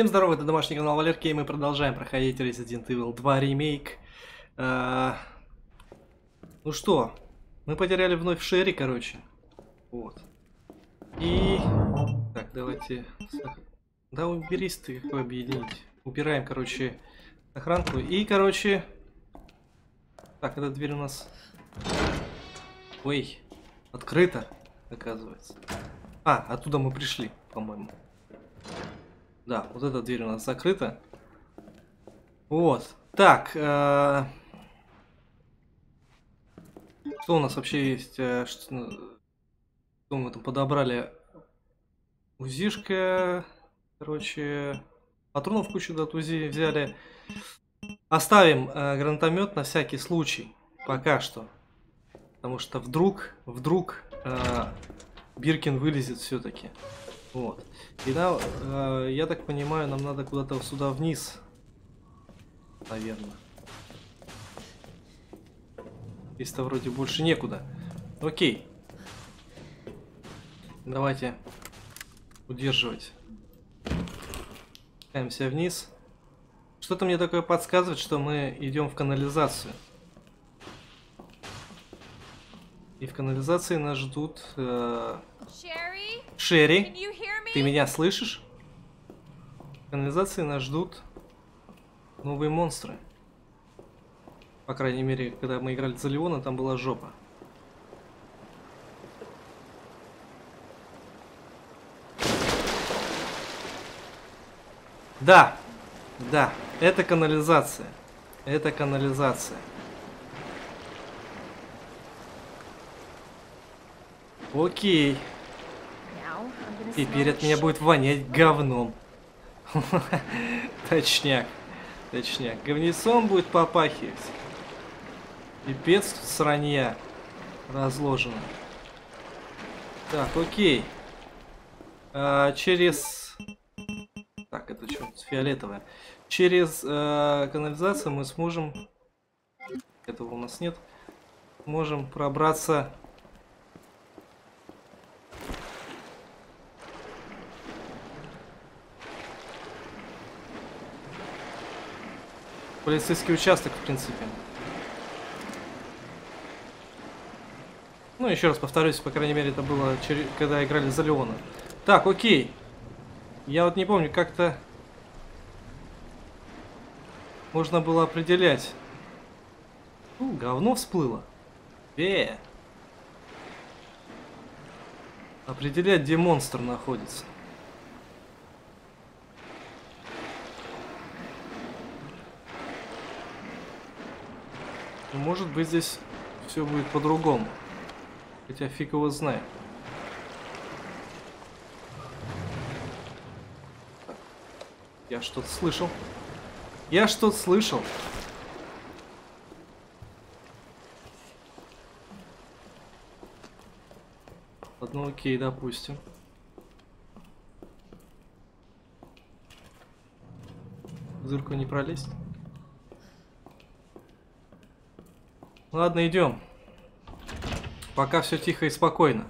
Всем здорова, это домашний канал Валерки, и мы продолжаем проходить Resident Evil 2 ремейк. А, ну что, мы потеряли вновь Шерри, короче. Вот. И... Так, давайте... Да уберись ты, какой объединить. Убираем, короче, охранку. И, короче... Так, эта дверь у нас... Ой, открыта, оказывается. А, оттуда мы пришли, по-моему. Да, вот эта дверь у нас закрыта. Вот. Так. Э что у нас вообще есть? Э, что, ну, что мы там подобрали? Узишка. Короче, патронов кучу до УЗИ взяли. Оставим э, гранатомет на всякий случай. Пока что. Потому что вдруг, вдруг э, Биркин вылезет все-таки. Вот. И да, э, я так понимаю, нам надо куда-то сюда вниз. Наверное. Здесь-то вроде больше некуда. Окей. Давайте удерживать. Спускаемся вниз. Что-то мне такое подсказывает, что мы идем в канализацию. И в канализации нас ждут... Э... Шерри, ты меня слышишь? В канализации нас ждут новые монстры. По крайней мере, когда мы играли за Леона, там была жопа. Да, да, это канализация. Это канализация. Окей. Теперь от меня будет вонять говном. Точняк. Точняк. Говнецом будет попахивать. Пипец сранья разложено. Так, окей. А, через... Так, это что? Фиолетовое. Через э, канализацию мы сможем... Этого у нас нет. Можем пробраться Полицейский участок, в принципе. Ну, еще раз повторюсь, по крайней мере, это было, когда играли за Леона. Так, окей. Я вот не помню, как-то... Можно было определять. У, говно всплыло. Э. Определять, где монстр находится. Может быть здесь все будет по-другому. Хотя фиг его знает. Я что-то слышал. Я что-то слышал. Ладно, окей, допустим. В не пролезть. Ладно, идем. Пока все тихо и спокойно.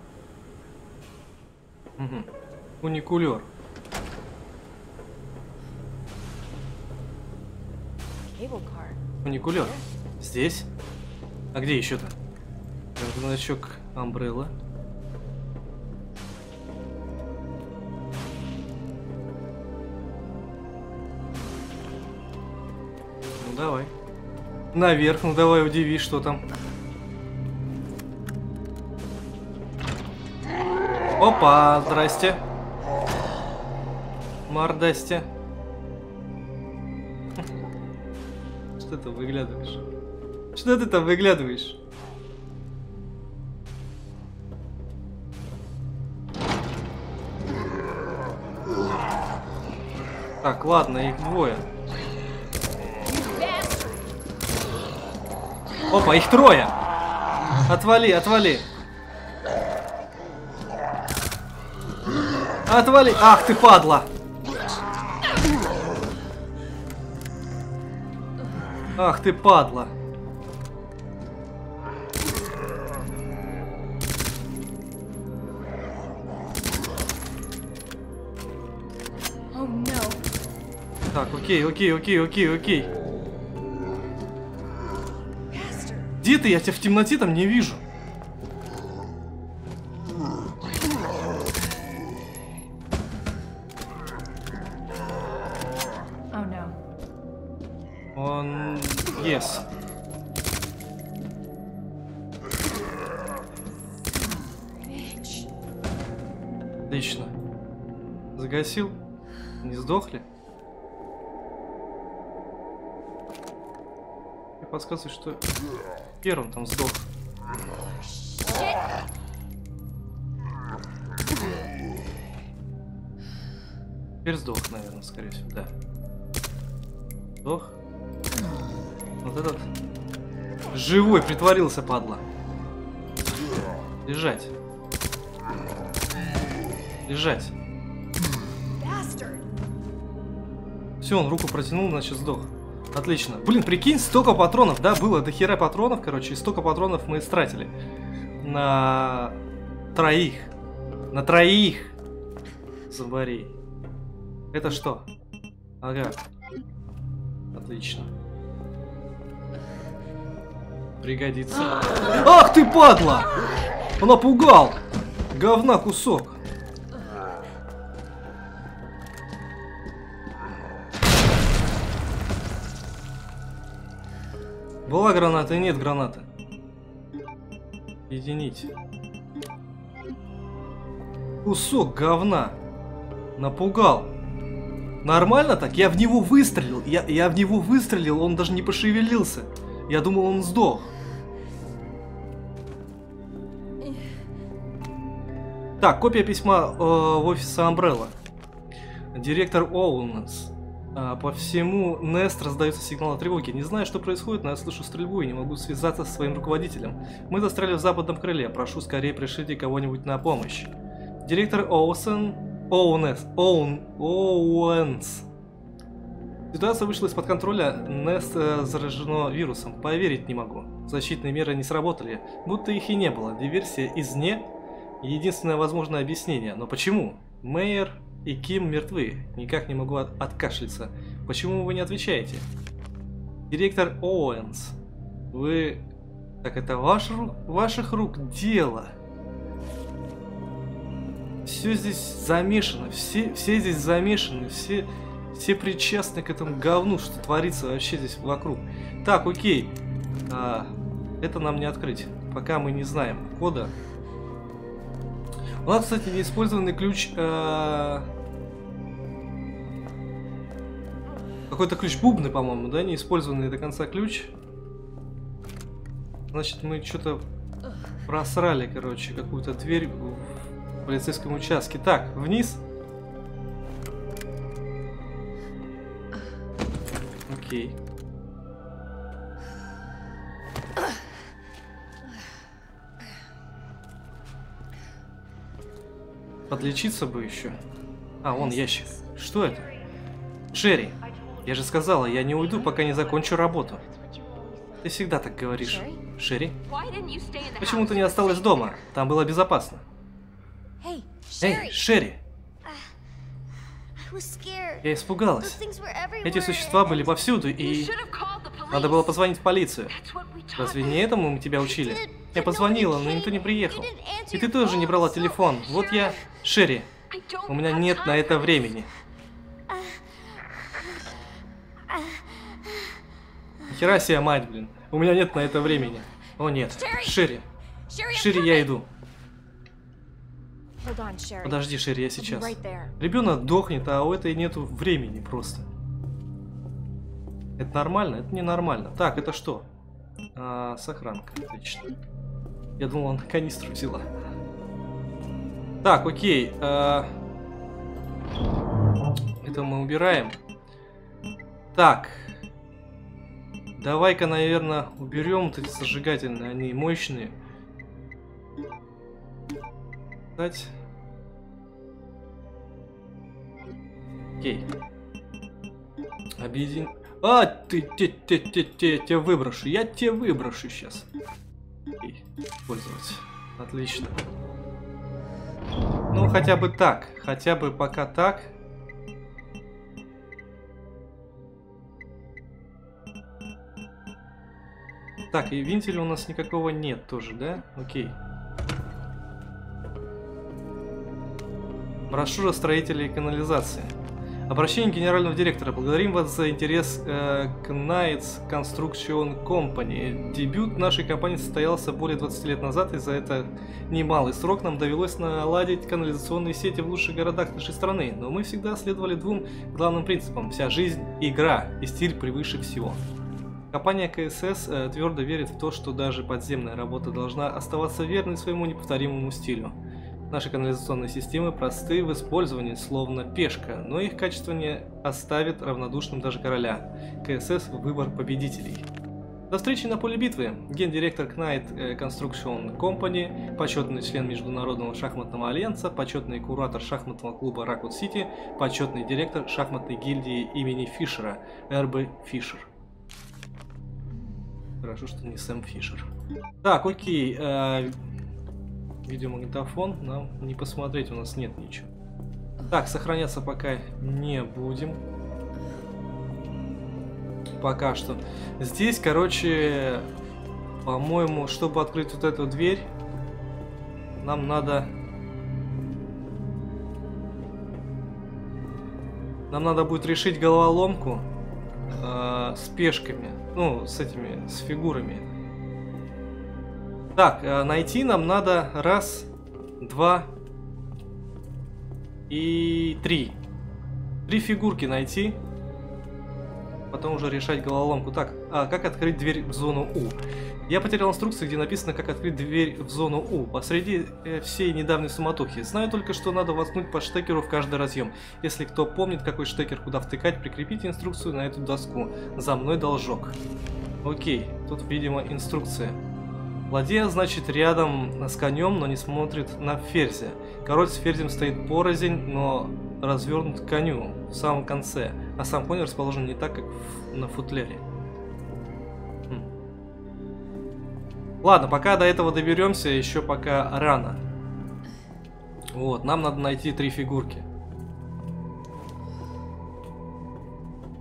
Угу. Уникулер. Уникулер. Здесь? А где еще-то? Значок Амбрелла. Наверх, ну давай удиви, что там. Опа, здрасте. Мордасте. Что ты выглядываешь? Что ты там выглядываешь? Так, ладно, их двое. Опа, их трое. Отвали, отвали. Отвали. Ах ты падла. Ах ты падла. Так, окей, окей, окей, окей, окей. Где ты? Я тебя в темноте там не вижу. Oh no. Он... Yes. Отлично. Загасил? Не сдохли? Подсказывает, что первым там сдох. Теперь сдох, наверное, скорее всего, да. Сдох. Вот этот живой притворился, падла. Лежать. Лежать. Все, он руку протянул, значит сдох. Отлично. Блин, прикинь, столько патронов, да, было до хера патронов, короче, и столько патронов мы истратили. На троих. На троих. Зомбарей. Это что? Ага. Отлично. Пригодится. Ах ты падла! Он напугал! Говна кусок. Была граната и нет гранаты. Единить. Кусок говна. Напугал. Нормально так? Я в него выстрелил. Я, я в него выстрелил, он даже не пошевелился. Я думал, он сдох. Так, копия письма э, в офисе Umbrella. Директор Оуэнс. А, по всему NEST раздается сигнал о тревоге. Не знаю, что происходит, но я слышу стрельбу и не могу связаться со своим руководителем. Мы застряли в западном крыле. Прошу скорее пришлите кого-нибудь на помощь. Директор Оусен... Оуэнс. Оун... Оуэнс. Ситуация вышла из-под контроля. Нест э, заражено вирусом. Поверить не могу. Защитные меры не сработали. Будто их и не было. Диверсия извне единственное возможное объяснение. Но почему? Мэйер и Ким мертвы. Никак не могу от- откашляться. Почему вы не отвечаете? Директор Оуэнс. Вы... Так это ваш ру... ваших рук дело. Все здесь замешано. Все, все здесь замешаны. Все, все причастны к этому говну, что творится вообще здесь вокруг. Так, окей. А, это нам не открыть. Пока мы не знаем кода. У нас, кстати, неиспользованный ключ... э, Какой-то ключ бубны, по-моему, да? Неиспользованный до конца ключ. Значит, мы что-то просрали, короче, какую-то дверь в полицейском участке. Так, вниз. Окей. Подлечиться бы еще. А, вон ящик. Что это? Шерри, я же сказала, я не уйду, пока не закончу работу. Ты всегда так говоришь. Шерри, почему ты не осталась дома? Там было безопасно. Эй. Шерри, scared. я испугалась. Эти существа были повсюду, и надо было позвонить в полицию. Разве не этому мы тебя учили? Я позвонила, но никто не приехал. И ты тоже не брала телефон. Вот я... Шерри, у меня нет на это времени. Хера себе, мать, блин. У меня нет на это времени. О нет. Шерри, Шерри, я иду. Подожди, Шерри, я сейчас. Ребенок дохнет, а у этой нету времени просто. Это нормально? Это ненормально. Так, это что? А, сохранка, отлично. Я думал, она канистру взяла. Так, окей. а, Это мы убираем. Так. Давай-ка, наверное, уберем вот эти зажигательные, они мощные. Кстати. Окей. Объедин... А, ты, те, те, те, те, тебя выброшу. Я тебя выброшу сейчас. Окей, пользоваться. Отлично. Ну, хотя бы так. Хотя бы пока так. Так, и вентиля у нас никакого нет тоже, да? Окей. Прошу же строителей канализации. Обращение генерального директора. Благодарим вас за интерес э, к Knights Construction Company. Дебют нашей компании состоялся более 20 лет назад, и за это немалый срок нам довелось наладить канализационные сети в лучших городах нашей страны. Но мы всегда следовали двум главным принципам. Вся жизнь – игра, и стиль превыше всего. Компания КСС э, твердо верит в то, что даже подземная работа должна оставаться верной своему неповторимому стилю. Наши канализационные системы просты в использовании, словно пешка, но их качество не оставит равнодушным даже короля. КСС – выбор победителей. До встречи на поле битвы. Гендиректор Knight э, Construction Company, почетный член Международного шахматного альянса, почетный куратор шахматного клуба Ракут Сити, почетный директор шахматной гильдии имени Фишера, Эрбы Фишер. Хорошо, что не Сэм Фишер. Так, окей. Э, видеомагнитофон нам не посмотреть, у нас нет ничего. Так, сохраняться пока не будем. Пока что. Здесь, короче, по-моему, чтобы открыть вот эту дверь, нам надо... Нам надо будет решить головоломку э, с пешками. Ну, с этими, с фигурами. Так, э, найти нам надо раз, два и три. Три фигурки найти. Потом уже решать головоломку. Так, а как открыть дверь в зону У? Я потерял инструкцию, где написано, как открыть дверь в зону У. Посреди э, всей недавней суматохи. Знаю только, что надо воткнуть по штекеру в каждый разъем. Если кто помнит, какой штекер куда втыкать, прикрепите инструкцию на эту доску. За мной должок. Окей, тут, видимо, инструкция. Ладья, значит, рядом с конем, но не смотрит на ферзя. Король с ферзем стоит порознь, но развернут к коню в самом конце, а сам конь расположен не так, как на футляре. Хм. Ладно, пока до этого доберемся, еще пока рано. Вот, нам надо найти три фигурки.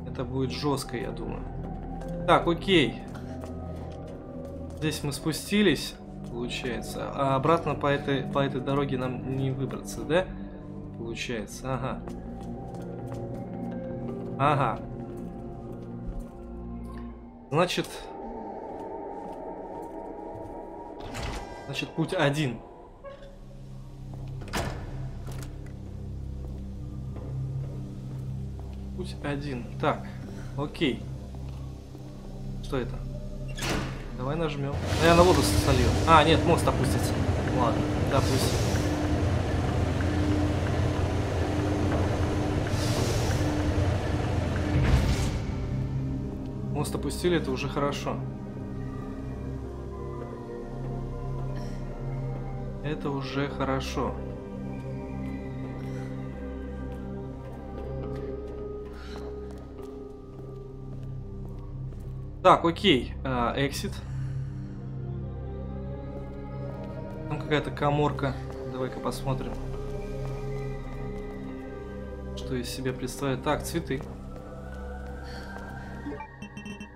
Это будет жестко, я думаю. Так, окей. Здесь мы спустились, получается. А обратно по этой, по этой дороге нам не выбраться, да? Получается, ага. Ага. Значит... Значит, путь один. Путь один. Так, окей. Что это? Давай нажмем. Я на воду солью. А, нет, мост опустится. Ладно, допустим. Мост опустили, это уже хорошо. Это уже хорошо. Так, окей. Эксит. Uh, какая-то коморка. Давай-ка посмотрим. Что из себя представляет. Так, цветы.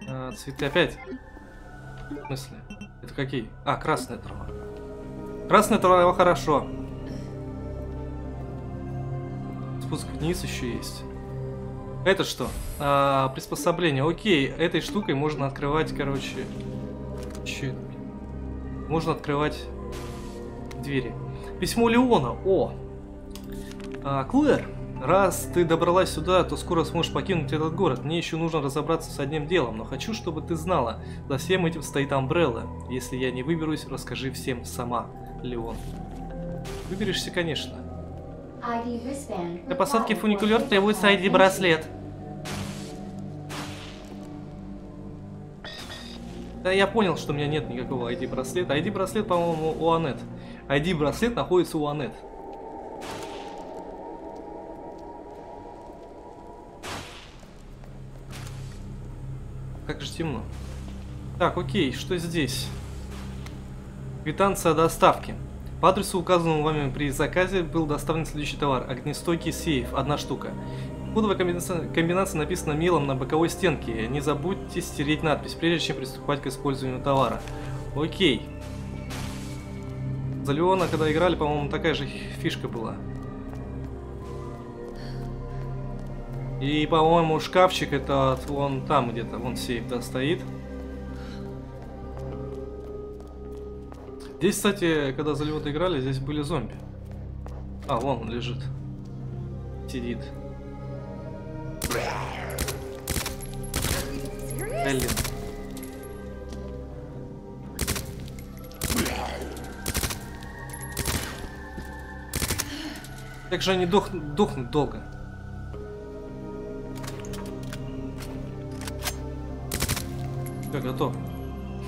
А, цветы опять. В смысле? Это какие? А, красная трава. Красная трава хорошо. Спуск вниз еще есть. Это что? А, приспособление. Окей, этой штукой можно открывать, короче... Че? Можно открывать двери. Письмо Леона. О! А, Клэр, раз ты добралась сюда, то скоро сможешь покинуть этот город. Мне еще нужно разобраться с одним делом, но хочу, чтобы ты знала, за всем этим стоит Амбрелла. Если я не выберусь, расскажи всем сама, Леон. Выберешься, конечно. Для посадки фуникулер требуется ID-браслет. Да я понял, что у меня нет никакого ID-браслета. ID-браслет, по-моему, у Анет. ID-браслет находится у Анет. Как же темно. Так, окей, что здесь? Квитанция о доставке. По адресу, указанному вами при заказе, был доставлен следующий товар. Огнестойкий сейф, одна штука. Кодовая комбинация, комбинация написана мелом на боковой стенке. Не забудьте стереть надпись, прежде чем приступать к использованию товара. Окей. За Леона, когда играли, по-моему, такая же фишка была. И, по-моему, шкафчик этот вон там где-то, вон сейф, да, стоит. Здесь, кстати, когда за Леона играли, здесь были зомби. А, вон он лежит. Сидит. Эллин. Как же они дох... дохнут долго? Все, готов.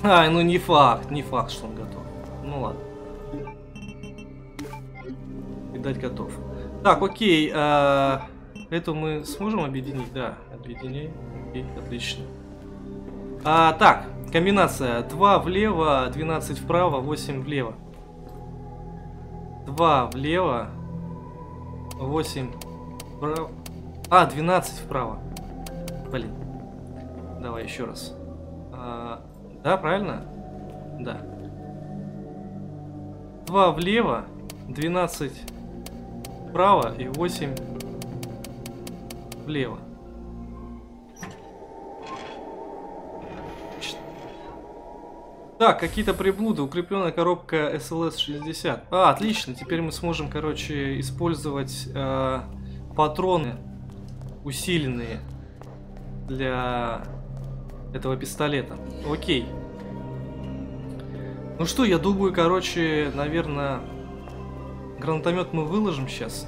А, ну не факт, не факт, что он готов. Ну ладно. Видать, готов. Так, окей. А, эту мы сможем объединить? Да, объединяй. Окей, отлично. А, так, комбинация. 2 влево, 12 вправо, 8 влево. 2 влево, 8 вправо. А, 12 вправо. Блин. Давай еще раз. А, да, правильно? Да. 2 влево, 12 вправо и 8 влево. Так, какие-то приблуды. Укрепленная коробка SLS-60. А, отлично. Теперь мы сможем, короче, использовать э, патроны усиленные для этого пистолета. Окей. Ну что, я думаю, короче, наверное, гранатомет мы выложим сейчас.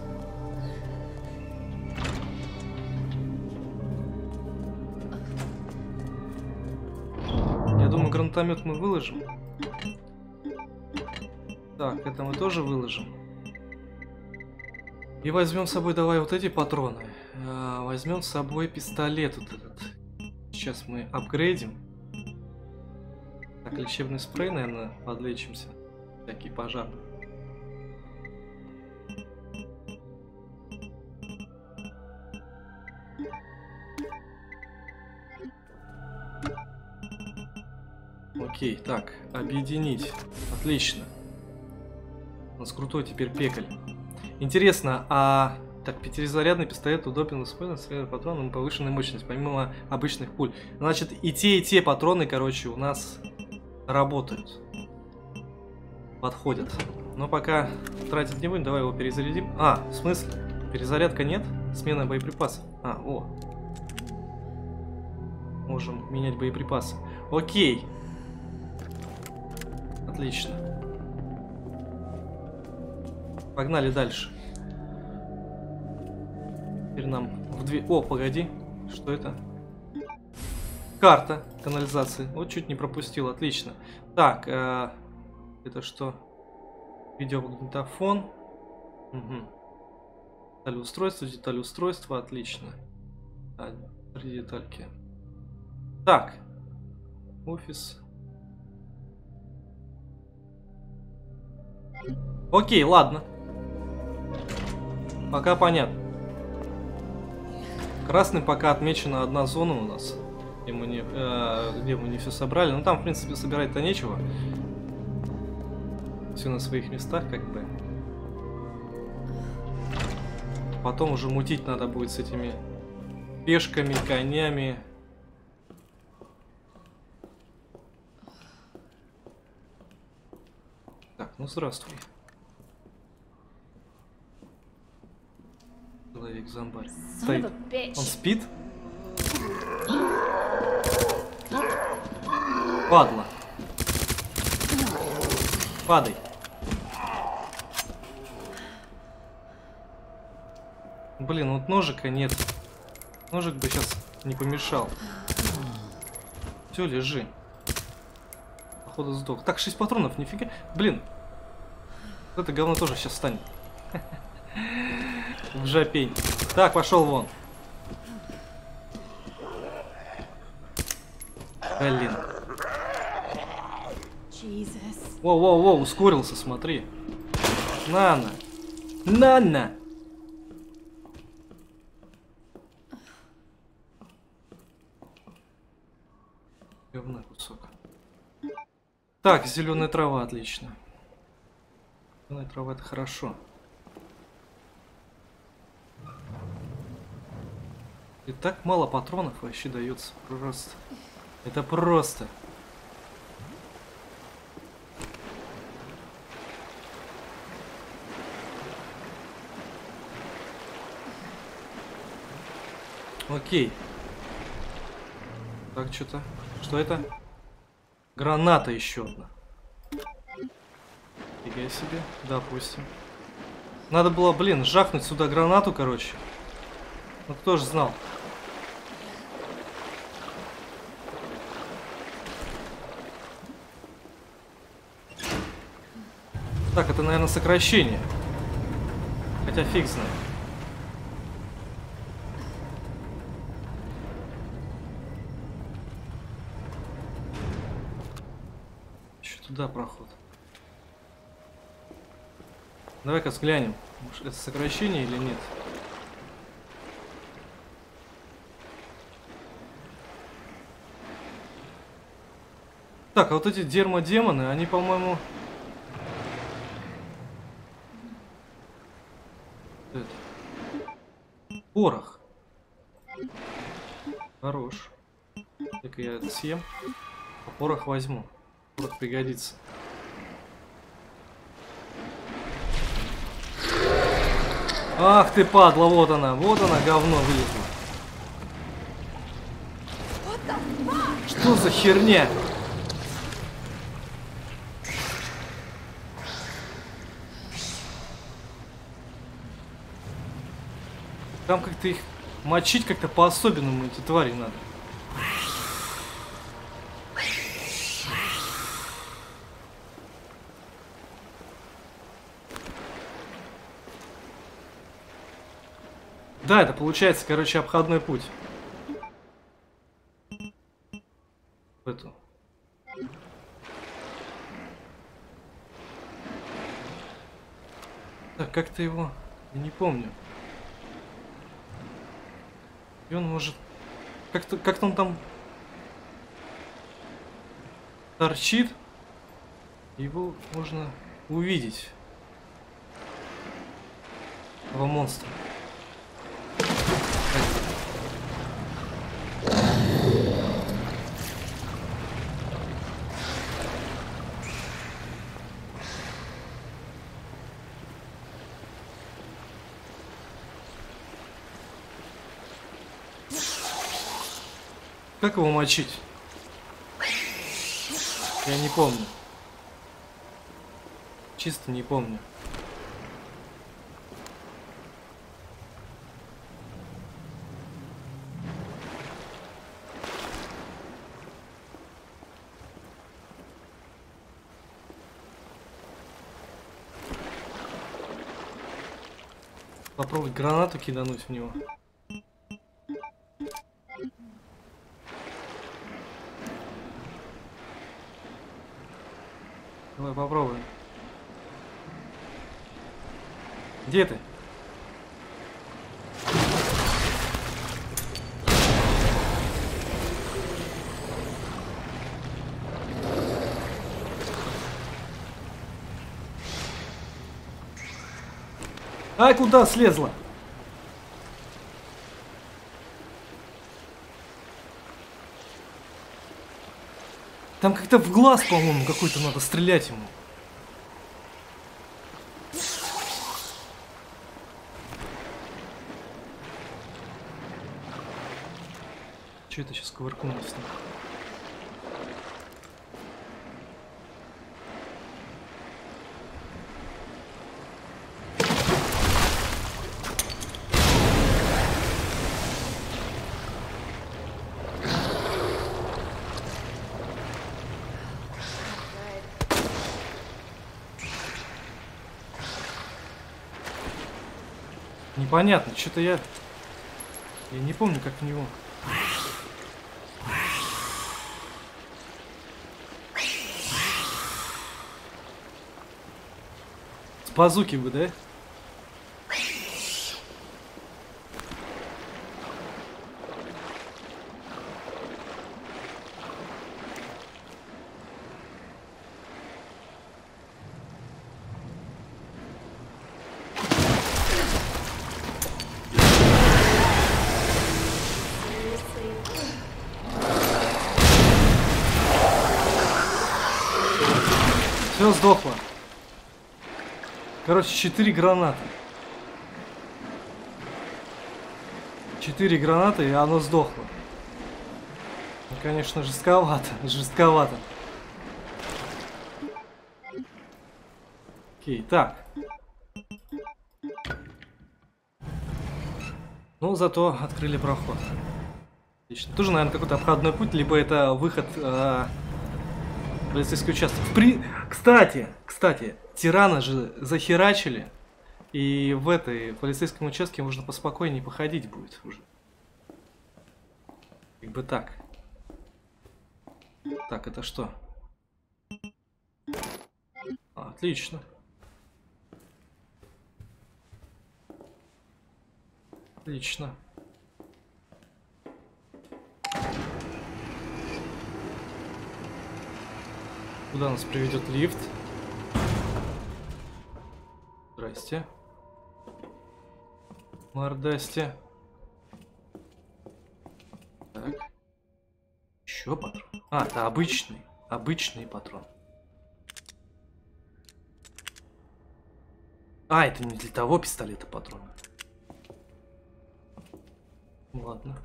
Гранатомет мы выложим. Так, это мы тоже выложим. И возьмем с собой давай вот эти патроны. А, возьмем с собой пистолет вот этот. Сейчас мы апгрейдим. Так, лечебный спрей, наверное, подлечимся. Всякие пожарные. Окей, так, объединить. Отлично. У нас крутой теперь пекаль. Интересно, а... Так, пятизарядный пистолет удобен использовать с патроном повышенной мощности, помимо обычных пуль. Значит, и те, и те патроны, короче, у нас работают. Подходят. Но пока тратить не будем, давай его перезарядим. А, в смысле? Перезарядка нет? Смена боеприпасов. А, о. Можем менять боеприпасы. Окей. Отлично. Погнали дальше. Теперь нам в две... О, погоди. Что это? Карта канализации. Вот чуть не пропустил. Отлично. Так, э, это что? Видеомагнитофон. Угу. Детали устройства, детали устройства. Отлично. Три детальки. Так. Офис. Окей, ладно. Пока понятно. Красным пока отмечена одна зона у нас, где мы не, э, где мы не все собрали. Ну там, в принципе, собирать-то нечего. Все на своих местах, как бы. Потом уже мутить надо будет с этими пешками, конями. Так, ну здравствуй. Человек зомбарь. Bitch. Он спит? Падла. Падай. Блин, вот ножика нет. Ножик бы сейчас не помешал. Все, лежи. Походу сдох. Так, 6 патронов, нифига. Блин. Вот это говно тоже сейчас станет. В жопень. Так, пошел вон. Блин. Воу-воу-воу, ускорился, смотри. Нана. Нана! Говна кусок. Так, зеленая трава, отлично. Зеленая трава это хорошо. И так мало патронов вообще дается. Просто. Это просто. Окей. Так, что-то. Что это? Граната еще одна. Фига себе. Допустим. Надо было, блин, жахнуть сюда гранату, короче. Ну кто же знал. Так, это, наверное, сокращение. Хотя фиг знает. Еще туда проход. Давай-ка взглянем, это сокращение или нет. Так, а вот эти дермодемоны, они, по-моему... Порох. Хорош. Так я это съем. А порох возьму. Порох пригодится. Ах ты падла, вот она, вот она говно вылезла. Что за херня? Там как-то их мочить как-то по-особенному эти твари надо. Да, это получается, короче, обходной путь. В эту. Так, как-то его... Я не помню. И он может... Как-то как он там... Торчит. Его можно увидеть. Этого монстра. Как его мочить? Я не помню. Чисто не помню. Попробовать гранату кидануть в него. Давай попробуем. Где ты? Ай, куда слезла? Там как-то в глаз, по-моему, какой-то надо стрелять ему. Че это сейчас кувыркнулось? Непонятно, что-то я... Я не помню, как в него... С базуки бы, да? Четыре гранаты, четыре гранаты, и оно сдохло. Конечно, жестковато, жестковато. Окей, так. Ну, зато открыли проход. Отлично. Тоже, наверное, какой-то обходной путь, либо это выход э, полицейский участок. При... Кстати, кстати, тирана же захерачили. И в этой полицейском участке можно поспокойнее походить будет уже. Как бы так. Так, это что? Отлично. Отлично. Куда нас приведет лифт? Здрасте. Мордасте. Так. Еще патрон. А, это обычный. Обычный патрон. А, это не для того пистолета патрона. Ладно.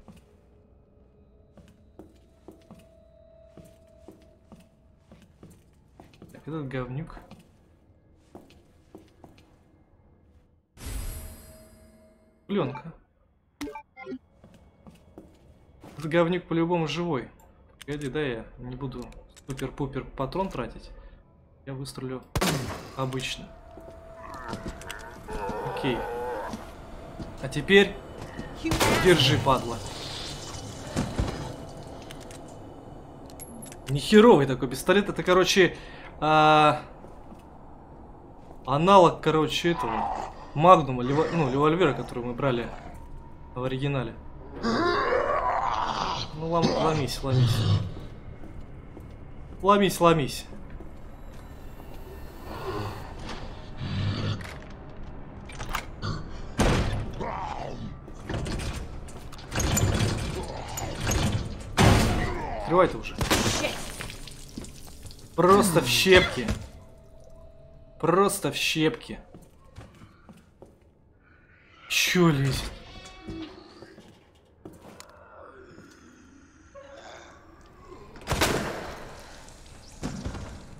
Так, этот говнюк. Пленка. Этот говнюк по-любому живой. Погоди, да я не буду супер-пупер патрон тратить. Я выстрелю обычно. Окей. А теперь держи, падла. Нехеровый такой пистолет. Это, короче, а... аналог, короче, этого Магнума, ну, револьвера, который мы брали в оригинале. Ну, лом... ломись, ломись. Ломись, ломись. Открывай ты уже. Просто в щепки. Просто в щепки. Чё лезет?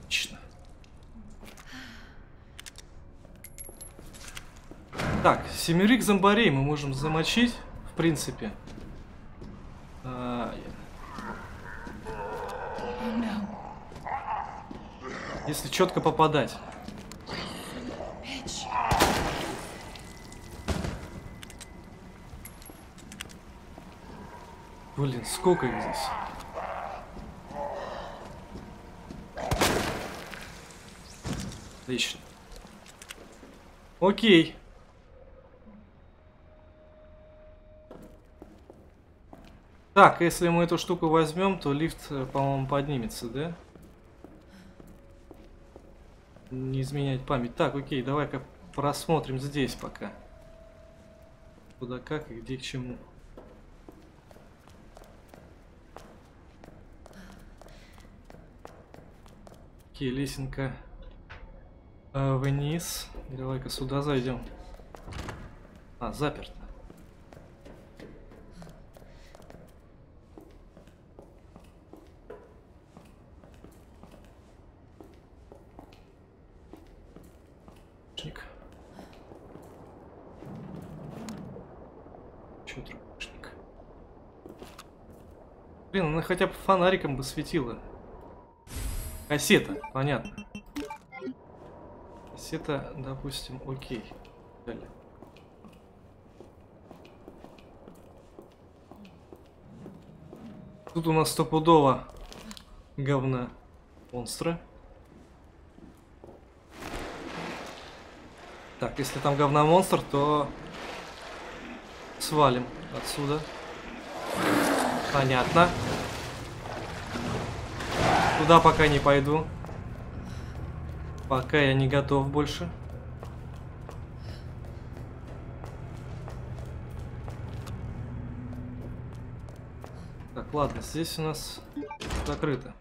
Отлично. Так, семерик зомбарей мы можем замочить, в принципе. А, если четко попадать. Блин, сколько их здесь? Отлично. Окей. Так, если мы эту штуку возьмем, то лифт, э, по-моему, поднимется, да? Не изменять память. Так, окей, давай-ка просмотрим здесь пока. Куда как и где к чему. Окей, лесенка э, вниз. Давай-ка сюда зайдем. А, заперто. Блин, она хотя бы фонариком бы светила. Кассета, понятно. Кассета, допустим, окей. Далее. Тут у нас стопудово говна монстры. Так, если там говна монстр, то свалим отсюда. Понятно. Туда пока не пойду. Пока я не готов больше. Так, ладно, здесь у нас закрыто.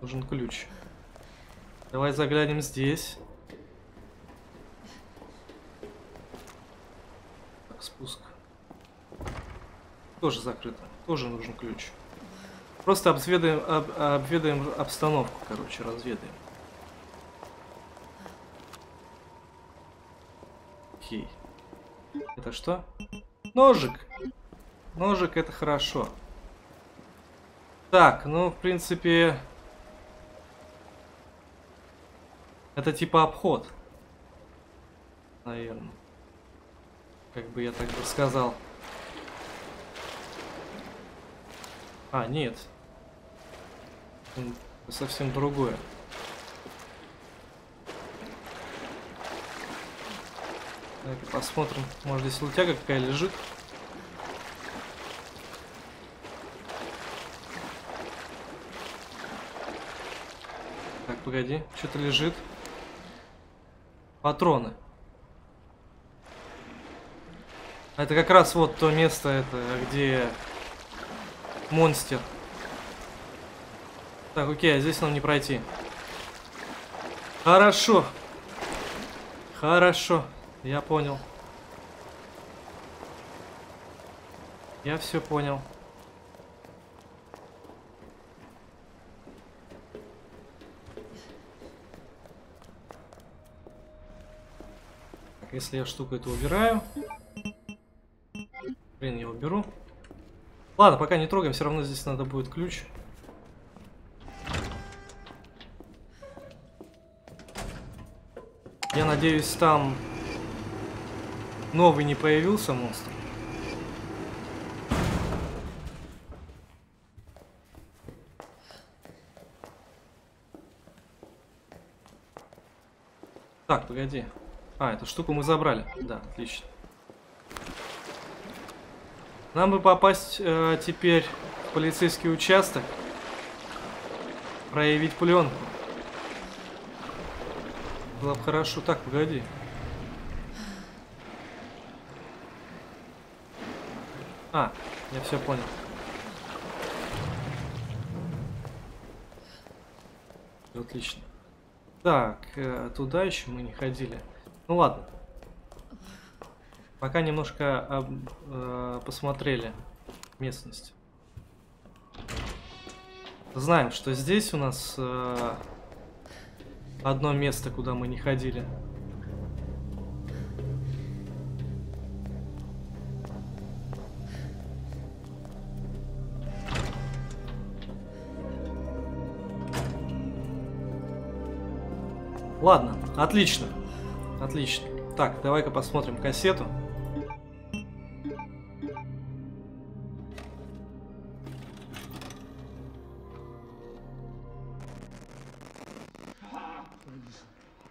Нужен ключ. Давай заглянем здесь. Так, спуск. Тоже закрыто. Тоже нужен ключ. Просто обзведаем, об- обведаем обстановку, короче, разведаем. Окей. Это что? Ножик. Ножик это хорошо. Так, ну, в принципе... Это типа обход. Наверное. Как бы я так бы сказал. А, нет. Совсем другое. Давай посмотрим. Может здесь лутяга какая лежит. Так, погоди. Что-то лежит. Патроны. Это как раз вот то место, это, где монстр. Так, окей, а здесь нам не пройти. Хорошо. Хорошо. Я понял. Я все понял. Если я штуку эту убираю. Блин, я уберу. Ладно, пока не трогаем, все равно здесь надо будет ключ. Я надеюсь, там новый не появился монстр. Так, погоди. А, эту штуку мы забрали. Да, отлично. Нам бы попасть э, теперь в полицейский участок. Проявить пленку. Было бы хорошо. Так, погоди. А, я все понял. Отлично. Так, э, туда еще мы не ходили. Ну ладно. Пока немножко об- э, посмотрели местность. Знаем, что здесь у нас э, одно место, куда мы не ходили. Ладно, отлично. Отлично. Так, давай-ка посмотрим кассету.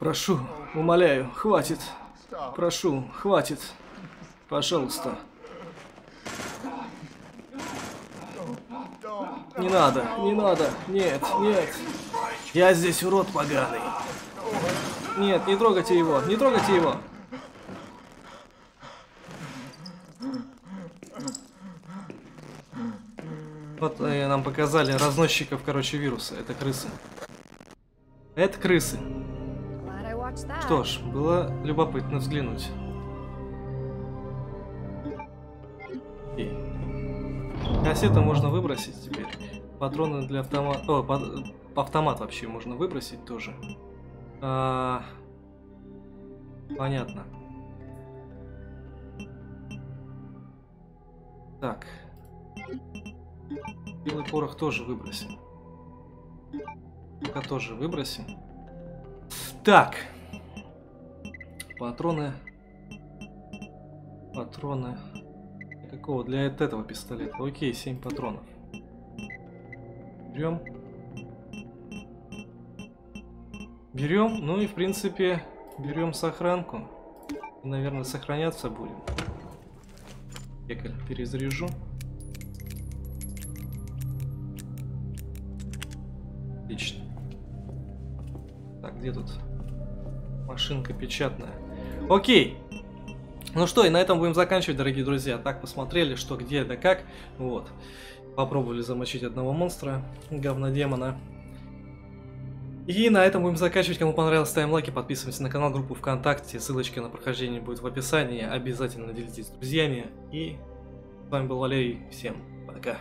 Прошу, умоляю, хватит. Прошу, хватит. Пожалуйста. Не надо, не надо. Нет, нет. Я здесь урод поганый. Нет, не трогайте его, не трогайте его. Вот э, нам показали разносчиков, короче, вируса. Это крысы. Это крысы. Что ж, было любопытно взглянуть. Окей. Кассету можно выбросить теперь. Патроны для автомата... О, пат- автомат вообще можно выбросить тоже. А, Понятно. Так. Белый порох тоже выбросим. Пока тоже выбросим. Так. Патроны. Патроны. Какого? Для этого пистолета. Окей, 7 патронов. Берем. Берем. Ну и в принципе берем сохранку. И, наверное, сохраняться будем. Пекаль перезаряжу. Отлично. Так, где тут машинка печатная? Окей. Ну что, и на этом будем заканчивать, дорогие друзья. Так, посмотрели, что, где, да как. Вот. Попробовали замочить одного монстра, говнодемона. И на этом будем заканчивать. Кому понравилось, ставим лайки, подписываемся на канал, группу ВКонтакте. Ссылочка на прохождение будет в описании. Обязательно делитесь с друзьями. И с вами был Валерий. Всем пока.